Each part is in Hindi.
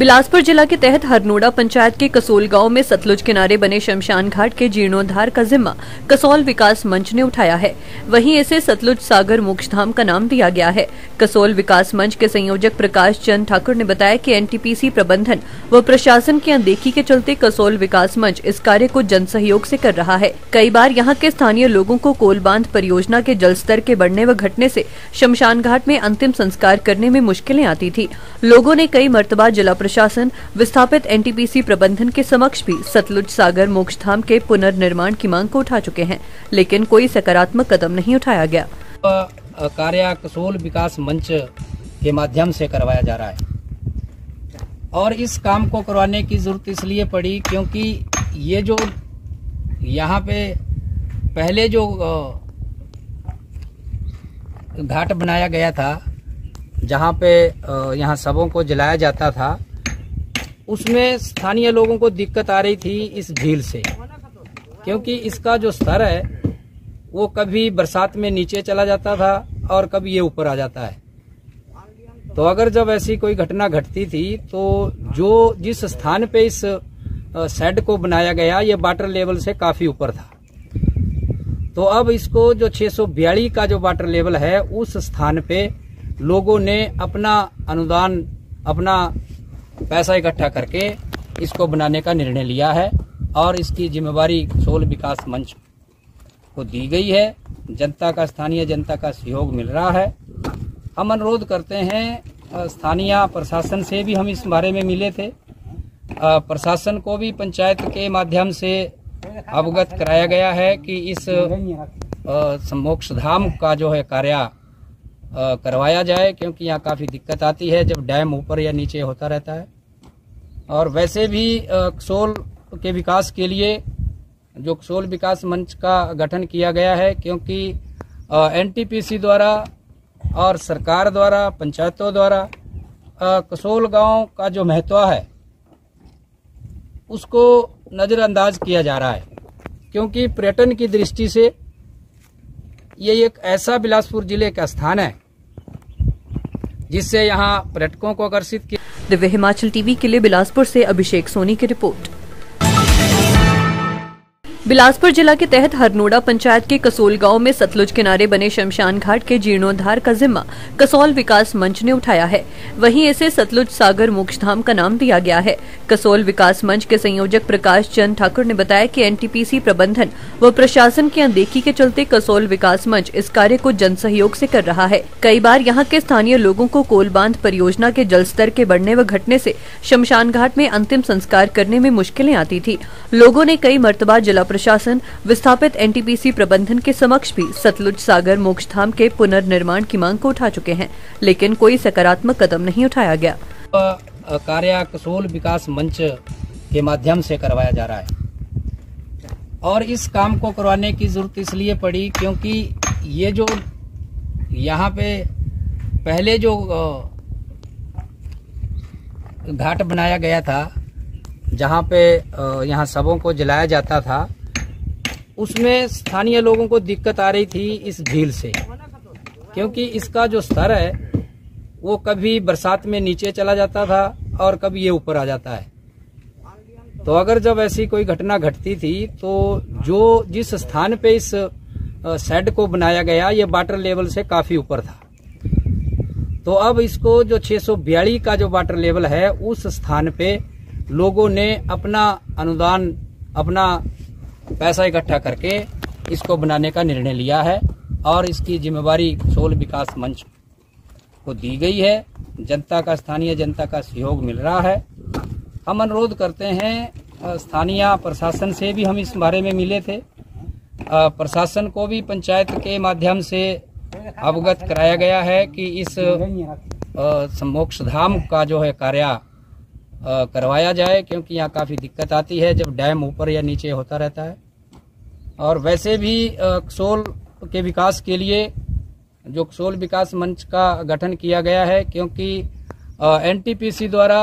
बिलासपुर जिला के तहत हरनोड़ा पंचायत के कसोल गाँव में सतलुज किनारे बने शमशान घाट के जीर्णोद्धार का जिम्मा कसौल विकास मंच ने उठाया है। वहीं इसे सतलुज सागर मोक्षधाम का नाम दिया गया है। कसोल विकास मंच के संयोजक प्रकाश चंद ठाकुर ने बताया कि एनटीपीसी प्रबंधन व प्रशासन की अनदेखी के चलते कसोल विकास मंच इस कार्य को जन सहयोग ऐसी कर रहा है। कई बार यहाँ के स्थानीय लोगों को कोल बाँध परियोजना के जल स्तर के बढ़ने व घटने ऐसी शमशान घाट में अंतिम संस्कार करने में मुश्किलें आती थी। लोगों ने कई मरतबा जिला प्रशासन विस्थापित एनटीपीसी प्रबंधन के समक्ष भी सतलुज सागर मोक्षधाम के पुनर्निर्माण की मांग को उठा चुके हैं, लेकिन कोई सकारात्मक कदम नहीं उठाया गया। कार्य कसोल विकास मंच के माध्यम से करवाया जा रहा है। और इस काम को करवाने की ज़रूरत इसलिए पड़ी क्योंकि ये जो यहाँ पे पहले जो घाट बनाया गया था, जहाँ पे यहाँ सबों को जलाया जाता था उसमें स्थानीय लोगों को दिक्कत आ रही थी इस झील से। क्योंकि इसका जो स्तर है, वो कभी बरसात में नीचे चला जाता था और कभी ये ऊपर आ जाता है। तो अगर जब ऐसी कोई घटना घटती थी तो जो जिस स्थान पे इस सेड को बनाया गया, ये वाटर लेवल से काफ़ी ऊपर था। तो अब इसको जो छह सौ बयालीस का जो वाटर लेवल है, उस स्थान पे लोगों ने अपना अनुदान, अपना पैसा इकट्ठा करके इसको बनाने का निर्णय लिया है और इसकी जिम्मेवारी सोल विकास मंच को दी गई है। जनता का, स्थानीय जनता का सहयोग मिल रहा है। हम अनुरोध करते हैं स्थानीय प्रशासन से भी हम इस बारे में मिले थे। प्रशासन को भी पंचायत के माध्यम से अवगत कराया गया है कि इस मोक्ष धाम का जो है कार्य करवाया जाए, क्योंकि यहाँ काफ़ी दिक्कत आती है। जब डैम ऊपर या नीचे होता रहता है और वैसे भी कसोल के विकास के लिए, जो कसोल विकास मंच का गठन किया गया है, क्योंकि एनटीपीसी द्वारा और सरकार द्वारा, पंचायतों द्वारा कसोल गाँव का जो महत्व है, उसको नज़रअंदाज किया जा रहा है। क्योंकि पर्यटन की दृष्टि से, ये एक ऐसा बिलासपुर ज़िले का स्थान है, जिससे यहाँ पर्यटकों को आकर्षित किया दिव्य हिमाचल टीवी के लिए बिलासपुर से अभिषेक सोनी की रिपोर्ट। बिलासपुर जिला के तहत हरनोड़ा पंचायत के कसोल गाँव में सतलुज किनारे बने शमशान घाट के जीर्णोद्धार का जिम्मा कसौल विकास मंच ने उठाया है। वहीं इसे सतलुज सागर मोक्षधाम का नाम दिया गया है। कसोल विकास मंच के संयोजक प्रकाश चंद ठाकुर ने बताया कि एनटीपीसी प्रबंधन व प्रशासन की अनदेखी के चलते कसोल विकास मंच इस कार्य को जन सहयोग ऐसी कर रहा है। कई बार यहाँ के स्थानीय लोगों को कोल बाँध परियोजना के जल स्तर के बढ़ने व घटने ऐसी शमशान घाट में अंतिम संस्कार करने में मुश्किलें आती थी। लोगों ने कई मरतबा जिला प्रशासन विस्थापित एनटीपीसी प्रबंधन के समक्ष भी सतलुज सागर मोक्षधाम के पुनर्निर्माण की मांग को उठा चुके हैं, लेकिन कोई सकारात्मक कदम नहीं उठाया गया। कार्य कसोल विकास मंच के माध्यम से करवाया जा रहा है। और इस काम को करवाने की ज़रूरत इसलिए पड़ी क्योंकि ये जो यहाँ पे पहले जो घाट बनाया गया था, जहाँ पे यहाँ सबों को जलाया जाता था उसमें स्थानीय लोगों को दिक्कत आ रही थी इस झील से। क्योंकि इसका जो स्तर है, वो कभी बरसात में नीचे चला जाता था और कभी ये ऊपर आ जाता है। तो अगर जब ऐसी कोई घटना घटती थी तो जो जिस स्थान पे इस सेड को बनाया गया, ये वाटर लेवल से काफ़ी ऊपर था। तो अब इसको जो छह सौ बयालीस का जो वाटर लेवल है, उस स्थान पे लोगों ने अपना अनुदान, अपना पैसा इकट्ठा करके इसको बनाने का निर्णय लिया है और इसकी जिम्मेवारी सोल विकास मंच को दी गई है। जनता का, स्थानीय जनता का सहयोग मिल रहा है। हम अनुरोध करते हैं स्थानीय प्रशासन से भी हम इस बारे में मिले थे। प्रशासन को भी पंचायत के माध्यम से अवगत कराया गया है कि इस मोक्ष धाम का जो है कार्य करवाया जाए, क्योंकि यहाँ काफ़ी दिक्कत आती है जब डैम ऊपर या नीचे होता रहता है। और वैसे भी सोल के विकास के लिए, जो सोल विकास मंच का गठन किया गया है, क्योंकि एनटीपीसी द्वारा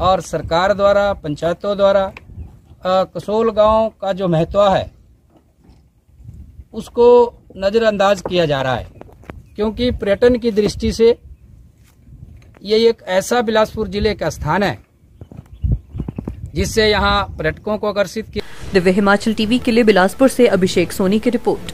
और सरकार द्वारा, पंचायतों द्वारा कसोल गाँव का जो महत्व है, उसको नज़रअंदाज किया जा रहा है। क्योंकि पर्यटन की दृष्टि से ये एक ऐसा बिलासपुर ज़िले का स्थान है, जिससे यहाँ पर्यटकों को आकर्षित किया दिव्य हिमाचल टीवी के लिए बिलासपुर से अभिषेक सोनी की रिपोर्ट।